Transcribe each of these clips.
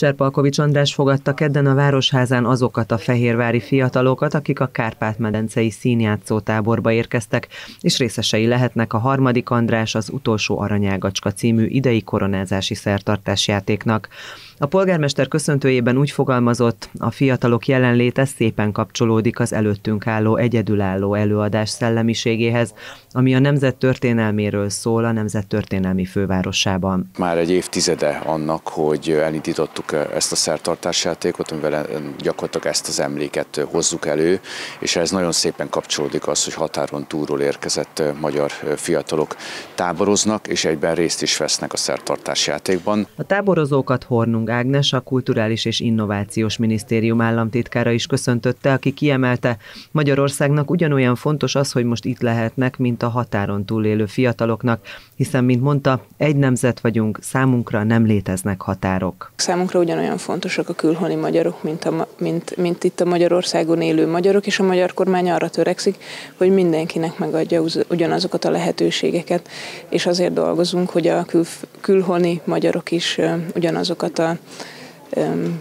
Cserpalkovics András fogadta kedden a Városházán azokat a fehérvári fiatalokat, akik a Kárpát-medencei színjátszó táborba érkeztek, és részesei lehetnek a harmadik András az utolsó aranyágacska című idei koronázási szertartásjátéknak. A polgármester köszöntőjében úgy fogalmazott, a fiatalok jelenléte szépen kapcsolódik az előttünk álló egyedülálló előadás szellemiségéhez, ami a nemzet történelméről szól a nemzet történelmi fővárosában. Már egy évtizede annak, hogy elindítottuk ezt a szertartásjátékot, amivel gyakorlatilag ezt az emléket hozzuk elő, és ez nagyon szépen kapcsolódik az, hogy határon túlról érkezett magyar fiatalok táboroznak, és egyben részt is vesznek a szertartásjátékban. A táborozókat Hornung Ágnes, a Kulturális és Innovációs Minisztérium államtitkára is köszöntötte, aki kiemelte, Magyarországnak ugyanolyan fontos az, hogy most itt lehetnek, mint a határon túlélő fiataloknak, hiszen, mint mondta, egy nemzet vagyunk, számunkra nem léteznek határok. Számunkra ugyanolyan fontosak a külhoni magyarok, mint, a, mint, mint itt a Magyarországon élő magyarok, és a magyar kormány arra törekszik, hogy mindenkinek megadja ugyanazokat a lehetőségeket, és azért dolgozunk, hogy a kül, külhoni magyarok is ugyanazokat a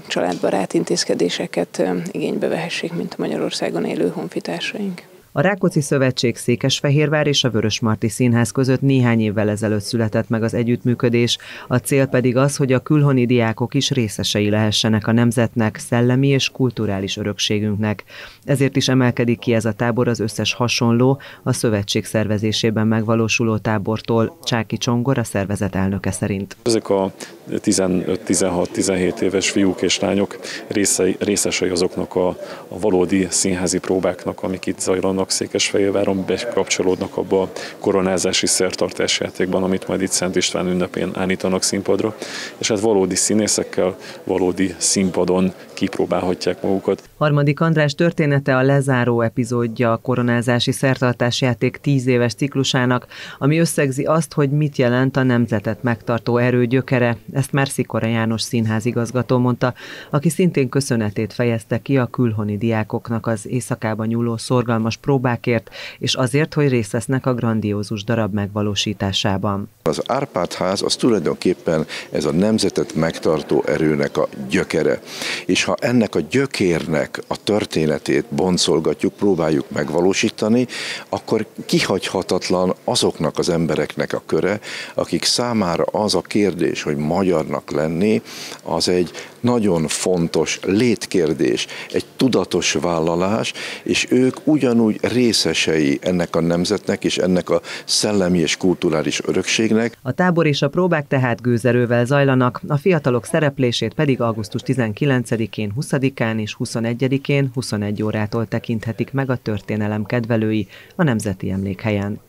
családbarát intézkedéseket igénybe vehessék, mint a Magyarországon élő honfitársaink. A Rákóczi Szövetség Székesfehérvár és a Vörösmarty Színház között néhány évvel ezelőtt született meg az együttműködés, a cél pedig az, hogy a külhoni diákok is részesei lehessenek a nemzetnek, szellemi és kulturális örökségünknek. Ezért is emelkedik ki ez a tábor az összes hasonló, a szövetség szervezésében megvalósuló tábortól, Csáki Csongor a szervezet elnöke szerint. Ezek a 15-16-17 éves fiúk és lányok részei, részesei azoknak a, a valódi színházi próbáknak, amik itt zajlanak Székesfehérváron, bekapcsolódnak abba a koronázási szertartás játékban, amit majd itt Szent István ünnepén állítanak színpadra, és hát valódi színészekkel, valódi színpadon kipróbálhatják magukat. Harmadik András története a lezáró epizódja a koronázási szertartás játék tíz éves ciklusának, ami összegzi azt, hogy mit jelent a nemzetet megtartó erő gyökere, ezt már Szikora János színházigazgató mondta, aki szintén köszönetét fejezte ki a külhoni diákoknak az éjszakában nyúló szorgalmas próbákért, és azért, hogy részt vesznek a grandiózus darab megvalósításában. Az Árpád ház az tulajdonképpen ez a nemzetet megtartó erőnek a gyökere. És ha ennek a gyökérnek a történetét boncolgatjuk, próbáljuk megvalósítani, akkor kihagyhatatlan azoknak az embereknek a köre, akik számára az a kérdés, hogy magyar magyarnak lenni, az egy nagyon fontos létkérdés, egy tudatos vállalás, és ők ugyanúgy részesei ennek a nemzetnek és ennek a szellemi és kulturális örökségnek. A tábor és a próbák tehát gőzerővel zajlanak, a fiatalok szereplését pedig augusztus 19-én, 20-án és 21-én 21 órától tekinthetik meg a történelem kedvelői a Nemzeti Emlékhelyen.